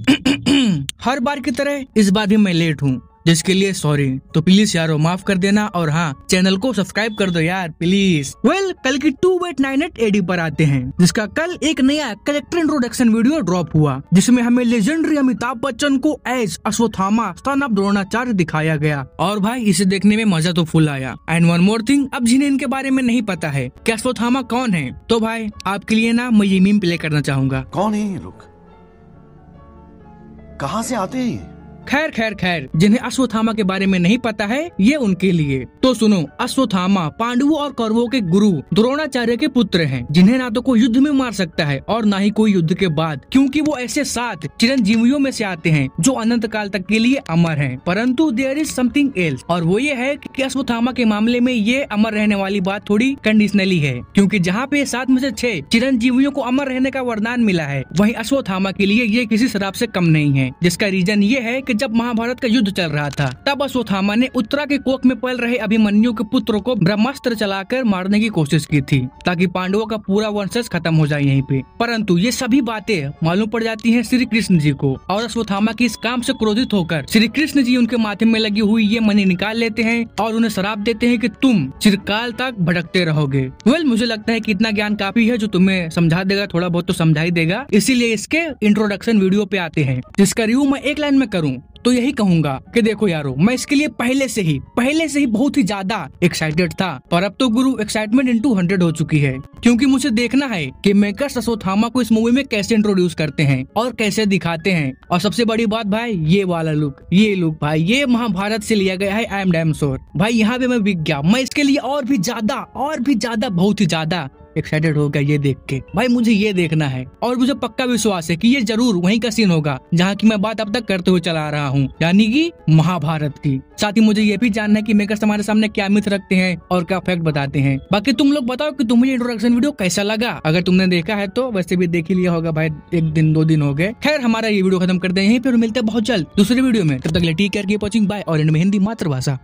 हर बार की तरह इस बार भी मैं लेट हूँ जिसके लिए सॉरी तो प्लीज़ यारो माफ़ कर देना और हाँ चैनल को सब्सक्राइब कर दो यार प्लीज़ वेल well, कल की two eight nine eight AD पर आते हैं जिसका कल एक नया कलेक्टर इंट्रोडक्शन वीडियो ड्रॉप हुआ जिसमें हमें लेजेंडरी अमिताभ बच्चन को as Ashwatthama son of Dronacharya दिखाया गया। और भाई इसे देखने में मज़ा तो फुल आया। एंड वन मोर थिंग अब जिन्हें इनके बारे में नहीं पता है की अश्वथामा कौन है? तो भाई आपके लिए ना मैं ये मीम प्ले करना चाहूँगा। कौन है ये लोग? कहाँ से आते हैं खैर खैर खैर, जिन्हें अश्वथामा के बारे में नहीं पता है, ये उनके लिए। तो सुनो अश्वथामा पांडवों और कौरवों के गुरु द्रोणाचार्य के पुत्र हैं, जिन्हें ना तो कोई युद्ध में मार सकता है और ना ही कोई युद्ध के बाद, क्योंकि वो ऐसे सात चिरंजीवियों में से आते हैं, जो अनंत काल तक के लिए अमर हैं। परंतु देयर इज़ समथिंग एल्स और वो ये है कि अश्वथामा के मामले में ये अमर रहने वाली बात थोड़ी कंडीशनली है, क्योंकि जहाँ पे सात में से छह चिरंजीवियों को अमर रहने का वरदान मिला है, वही अश्वथामा के लिए ये किसी शराब से कम नहीं है, जिसका रीजन ये है जब महाभारत का युद्ध चल रहा था, तब अश्वत्थामा ने उत्तरा के कोख में पल रहे अभिमन्यु के पुत्र को ब्रह्मास्त्र चलाकर मारने की कोशिश की थी, ताकि पांडवों का पूरा वंशज खत्म हो जाए यहीं पे। परंतु ये सभी बातें मालूम पड़ जाती हैं श्री कृष्ण जी को, और अश्वत्थामा की इस काम से क्रोधित होकर श्री कृष्ण जी उनके माथे में लगी हुई ये मनी निकाल लेते हैं, और उन्हें शराब देते हैं कि तुम चिरकाल तक भटकते रहोगे। वेल, मुझे लगता है कि इतना ज्ञान काफ़ी है जो तुम्हें समझा देगा, थोड़ा बहुत तो समझा ही देगा। इसीलिए इसके इंट्रोडक्शन वीडियो पे आते हैं, जिसका रिव्यू मैं एक लाइन में करूँ। तो यही कहूँगा कि देखो यारो, मैं इसके लिए पहले से ही, पहले से ही बहुत ही ज़्यादा एक्साइटेड था। पर अब तो गुरु एक्साइटमेंट इंटू हंड्रेड हो चुकी है। क्योंकि मुझे देखना है कि मेकर्स असोथामा को इस मूवी में कैसे इंट्रोड्यूस करते हैं और कैसे दिखाते हैं। और सबसे बड़ी बात भाई, ये वाला लुक ये लुक भाई, ये महाभारत से लिया गया है आई एम डैम श्योर भाई, यहाँ पे मैं बिक गया। मैं इसके लिए और भी ज़्यादा, और भी ज़्यादा, बहुत ही ज़्यादा एक्साइटेड हो गया ये देख के। भाई, मुझे ये देखना है। और मुझे पक्का विश्वास है कि ये ज़रूर वहीं का सीन होगा, जहाँ की मैं बात अब तक करते हुए चला रहा हूँ, यानी कि महाभारत की। साथ ही मुझे ये भी जानना है कि मेकर्स हमारे सामने क्या मिथ रखते हैं और क्या फैक्ट बताते हैं। बाकी तुम लोग बताओ कि तुम्हें इंट्रोडक्शन वीडियो कैसा लगा? अगर तुमने देखा है तो वैसे भी देख ही लिया होगा भाई, एक दिन, दो दिन हो गए। खैर, हमारा ये वीडियो खत्म करते हैं यहीं पर मिलते हैं बहुत जल्द दूसरे वीडियो में। तब तक टी की वॉचिंग बाय और हिंदी मातृभाषा।